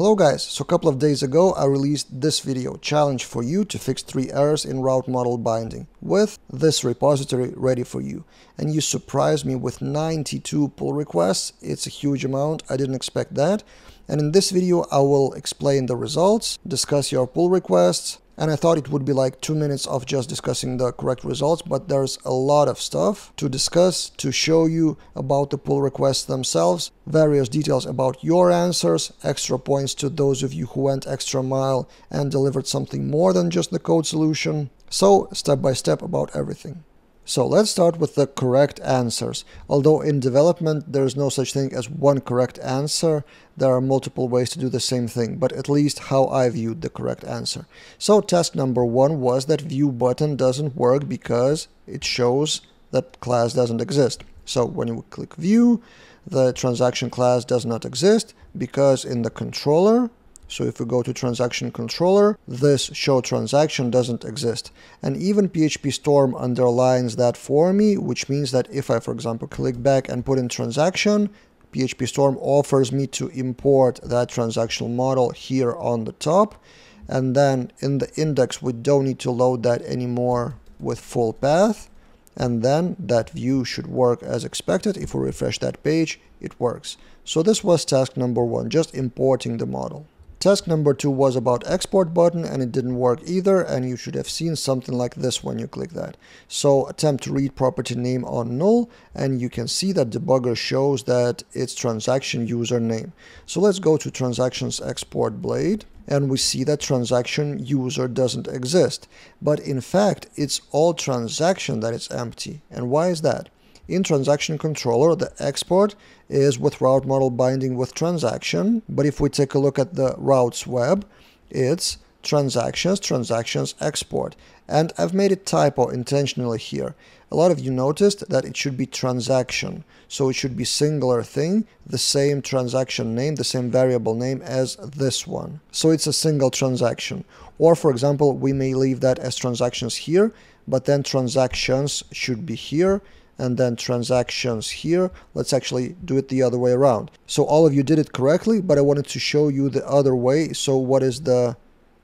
Hello guys, so a couple of days ago I released this video challenge for you to fix 3 errors in route model binding with this repository ready for you. And you surprised me with 92 pull requests, it's a huge amount, I didn't expect that. And in this video I will explain the results, discuss your pull requests, and I thought it would be like two minutes of just discussing the correct results, but there's a lot of stuff to discuss, to show you about the pull requests themselves, various details about your answers, extra points to those of you who went extra mile and delivered something more than just the code solution. So, step by step about everything. So let's start with the correct answers. Although in development there is no such thing as one correct answer, there are multiple ways to do the same thing, but at least how I viewed the correct answer. So task number one was that view button doesn't work because it shows that class doesn't exist. So when you click view, the transaction class does not exist because in the controller so if we go to transaction controller, this show transaction doesn't exist. And even PHP Storm underlines that for me, which means that if I, for example, click back and put in transaction, PHP Storm offers me to import that transactional model here on the top. And then in the index, we don't need to load that anymore with full path. And then that view should work as expected. If we refresh that page, it works. So this was task number one, just importing the model. Task number two was about export button and it didn't work either and you should have seen something like this when you click that. So attempt to read property name on null and you can see that debugger shows that it's transaction username. So let's go to transactions export blade and we see that transaction user doesn't exist. But in fact, it's all transaction that is empty. And why is that? In transaction controller, the export is with route model binding with transaction. But if we take a look at the routes web, it's transactions, transactions, export. And I've made a typo intentionally here. A lot of you noticed that it should be transaction. So it should be singular thing, the same transaction name, the same variable name as this one. So it's a single transaction. Or for example, we may leave that as transactions here, but then transactions should be here and then transactions here. Let's actually do it the other way around. So all of you did it correctly, but I wanted to show you the other way. So what is the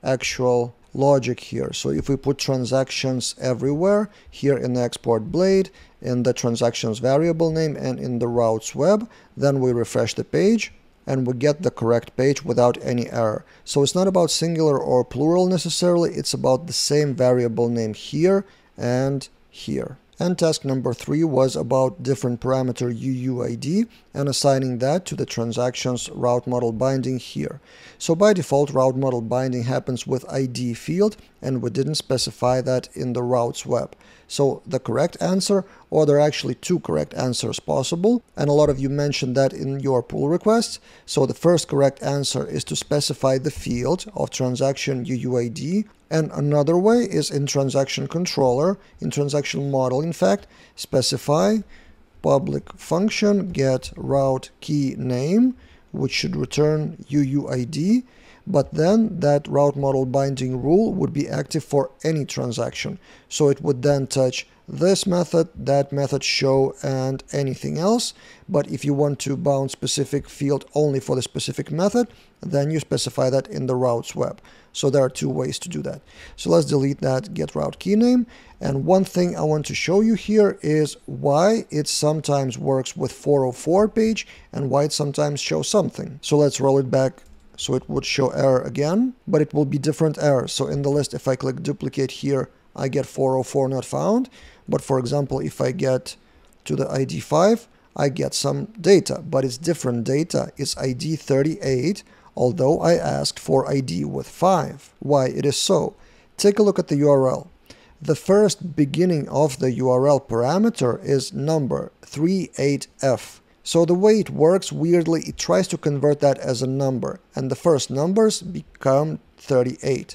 actual logic here? So if we put transactions everywhere, here in the export blade, in the transactions variable name, and in the routes web, then we refresh the page, and we get the correct page without any error. So it's not about singular or plural necessarily, it's about the same variable name here and here. And task number three was about different parameter UUID and assigning that to the transactions route model binding here. So by default, route model binding happens with ID field, and we didn't specify that in the routes web. So the correct answer, or there are actually two correct answers possible, and a lot of you mentioned that in your pull requests. So the first correct answer is to specify the field of transaction UUID, and another way is in transaction controller, in transaction model, in fact, specify public function get route key name, which should return UUID, but then that route model binding rule would be active for any transaction. So it would then touch this method, that method show, and anything else. But if you want to bound specific field only for the specific method, then you specify that in the routes web. So there are two ways to do that. So let's delete that get route key name. And one thing I want to show you here is why it sometimes works with 404 page and why it sometimes shows something. So let's roll it back so it would show error again, but it will be different errors. So in the list, if I click duplicate here, I get 404 not found. But for example, if I get to the ID 5, I get some data, but it's different data. It's ID 38, although I asked for ID with 5. Why it is so? Take a look at the URL. The first beginning of the URL parameter is number 38F. So the way it works, weirdly, it tries to convert that as a number, and the first numbers become 38.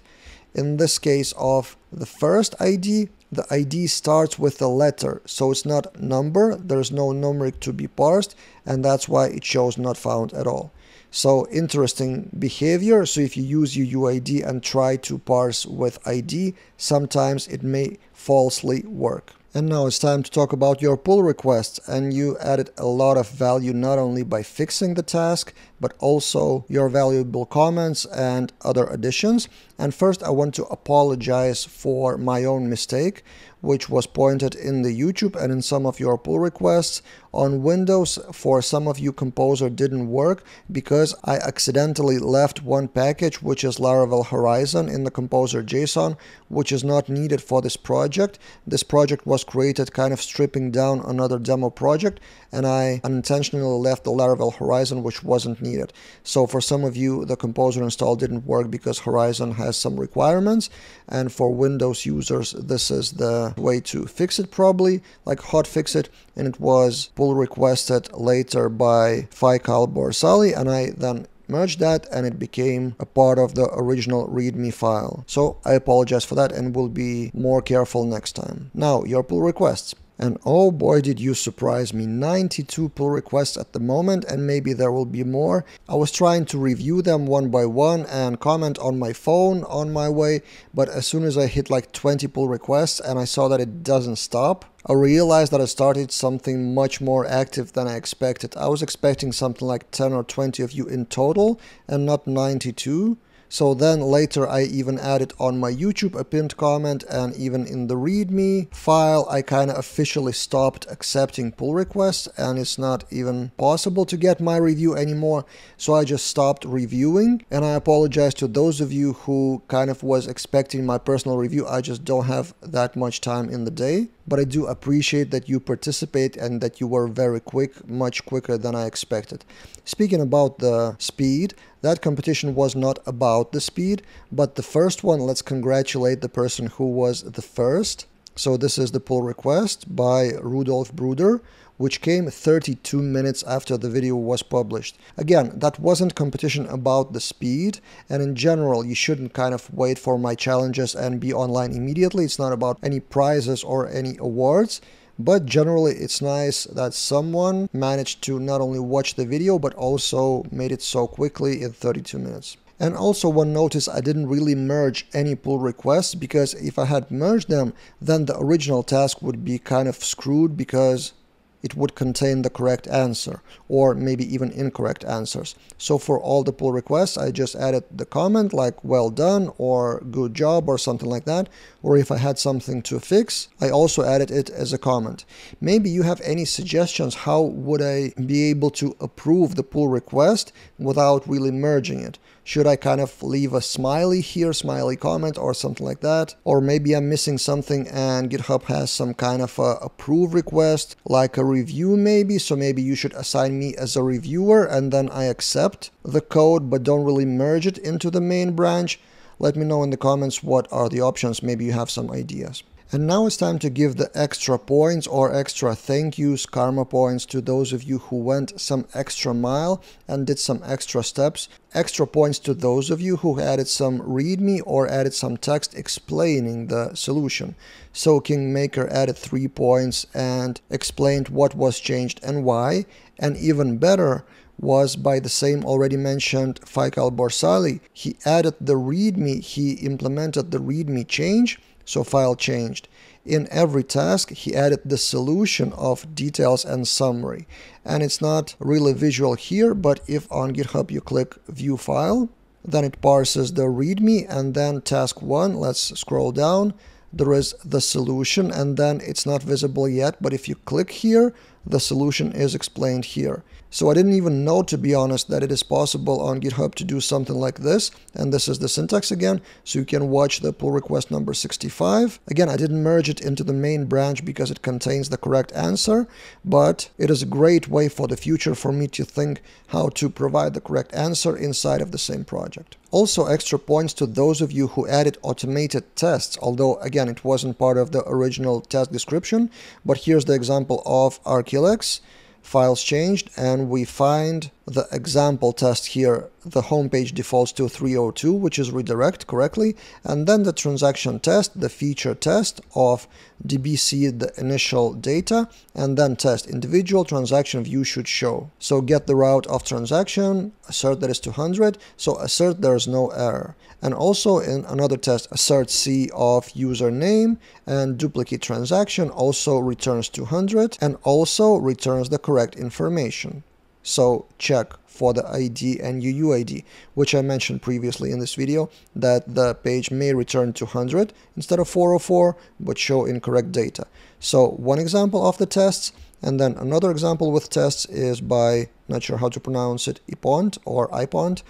In this case of the first ID, the ID starts with a letter, so it's not number, there's no numeric to be parsed, and that's why it shows not found at all. So interesting behavior. So if you use your UUID and try to parse with ID, sometimes it may falsely work. And now it's time to talk about your pull requests. And you added a lot of value not only by fixing the task, but also your valuable comments and other additions. And first, I want to apologize for my own mistake, which was pointed in the YouTube and in some of your pull requests. On Windows, for some of you, Composer didn't work because I accidentally left one package, which is Laravel Horizon in the Composer JSON, which is not needed for this project. This project was created kind of stripping down another demo project, and I unintentionally left the Laravel Horizon, which wasn't needed. So for some of you, the Composer install didn't work because Horizon has some requirements, and for Windows users, this is the way to fix it probably, like hotfix it, and it was pull requested later by Faikal Borsali, and I then merged that and it became a part of the original readme file. So I apologize for that and will be more careful next time. Now, your pull requests. And oh boy, did you surprise me. 92 pull requests at the moment, and maybe there will be more. I was trying to review them one by one and comment on my phone on my way, but as soon as I hit like 20 pull requests and I saw that it doesn't stop, I realized that I started something much more active than I expected. I was expecting something like 10 or 20 of you in total and not 92. So then later I even added on my YouTube a pinned comment and even in the readme file I kind of officially stopped accepting pull requests and it's not even possible to get my review anymore. So I just stopped reviewing and I apologize to those of you who kind of was expecting my personal review. I just don't have that much time in the day but I do appreciate that you participate and that you were very quick, much quicker than I expected. Speaking about the speed, that competition was not about the speed, but the first one, let's congratulate the person who was the first. So this is the pull request by Rudolf Bruder which came 32 minutes after the video was published. Again, that wasn't competition about the speed, and in general, you shouldn't kind of wait for my challenges and be online immediately. It's not about any prizes or any awards. But generally, it's nice that someone managed to not only watch the video, but also made it so quickly in 32 minutes. And also one notice I didn't really merge any pull requests because if I had merged them, then the original task would be kind of screwed because it would contain the correct answer or maybe even incorrect answers. So for all the pull requests, I just added the comment like well done or good job or something like that. Or if I had something to fix, I also added it as a comment. Maybe you have any suggestions how would I be able to approve the pull request without really merging it? Should I kind of leave a smiley here, smiley comment or something like that? Or maybe I'm missing something and GitHub has some kind of a approve request, like a review maybe. So maybe you should assign me as a reviewer and then I accept the code but don't really merge it into the main branch. Let me know in the comments what are the options. Maybe you have some ideas. And now it's time to give the extra points or extra thank yous, karma points to those of you who went some extra mile and did some extra steps. Extra points to those of you who added some readme or added some text explaining the solution. So Kingmaker added three points and explained what was changed and why. And even better, was by the same already mentioned Faikal Borsali. He added the readme, he implemented the readme change so file changed. In every task, he added the solution of details and summary. And it's not really visual here, but if on GitHub you click view file, then it parses the readme and then task one, let's scroll down, there is the solution and then it's not visible yet, but if you click here, the solution is explained here. So I didn't even know, to be honest, that it is possible on GitHub to do something like this. And this is the syntax again, so you can watch the pull request number 65. Again, I didn't merge it into the main branch because it contains the correct answer, but it is a great way for the future for me to think how to provide the correct answer inside of the same project. Also extra points to those of you who added automated tests, although again it wasn't part of the original test description, but here's the example of Archilex files changed and we find the example test here, the home page defaults to 302, which is redirect correctly, and then the transaction test, the feature test of DBC, the initial data, and then test individual transaction view should show. So get the route of transaction, assert that is 200, so assert there is no error. And also in another test, assert see of username and duplicate transaction also returns 200 and also returns the correct information. So check for the ID and UUID, which I mentioned previously in this video, that the page may return 200 instead of 404, but show incorrect data. So one example of the tests, and then another example with tests is by, not sure how to pronounce it, ipont or ipont.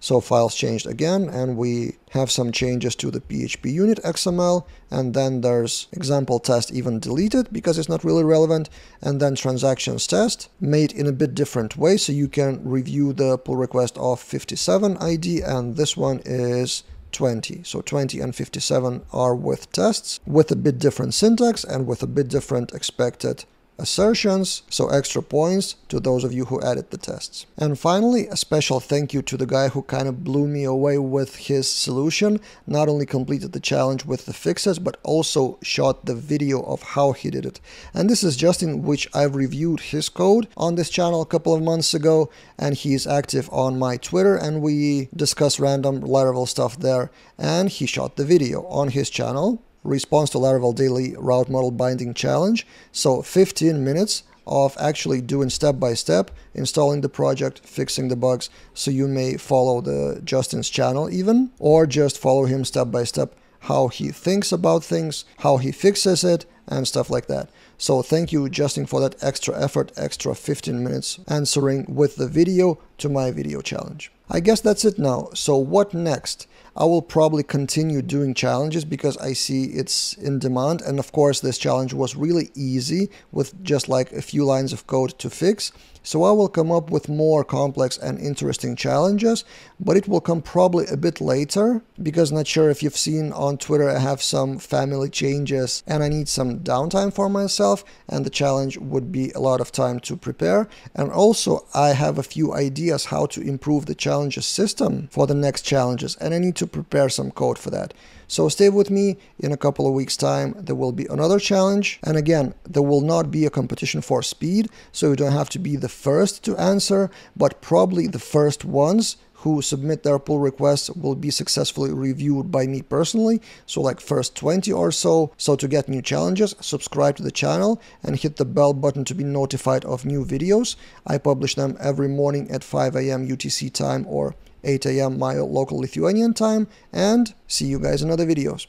So files changed again, and we have some changes to the PHP unit XML, and then there's example test even deleted because it's not really relevant, and then transactions test made in a bit different way, so you can review the pull request of 57 ID, and this one is 20. So 20 and 57 are with tests with a bit different syntax and with a bit different expected assertions, so extra points to those of you who added the tests. And finally, a special thank you to the guy who kind of blew me away with his solution, not only completed the challenge with the fixes, but also shot the video of how he did it. And this is Justin, which I've reviewed his code on this channel a couple of months ago, and he is active on my Twitter, and we discuss random Laravel stuff there, and he shot the video on his channel response to Laravel Daily Route Model Binding Challenge. So 15 minutes of actually doing step by step, installing the project, fixing the bugs. So you may follow the Justin's channel even, or just follow him step by step, how he thinks about things, how he fixes it, and stuff like that. So thank you Justin for that extra effort, extra 15 minutes answering with the video to my video challenge. I guess that's it now. So what next? I will probably continue doing challenges because I see it's in demand. And of course, this challenge was really easy with just like a few lines of code to fix. So I will come up with more complex and interesting challenges, but it will come probably a bit later because not sure if you've seen on Twitter I have some family changes and I need some downtime for myself and the challenge would be a lot of time to prepare. And also I have a few ideas how to improve the challenges system for the next challenges and I need to prepare some code for that. So stay with me. In a couple of weeks time there will be another challenge. And again there will not be a competition for speed. So you don't have to be the first to answer but probably the first ones who submit their pull requests will be successfully reviewed by me personally. So like first 20 or so. So to get new challenges subscribe to the channel and hit the bell button to be notified of new videos. I publish them every morning at 5 a.m utc time or 8 a.m. my local Lithuanian time, and see you guys in other videos.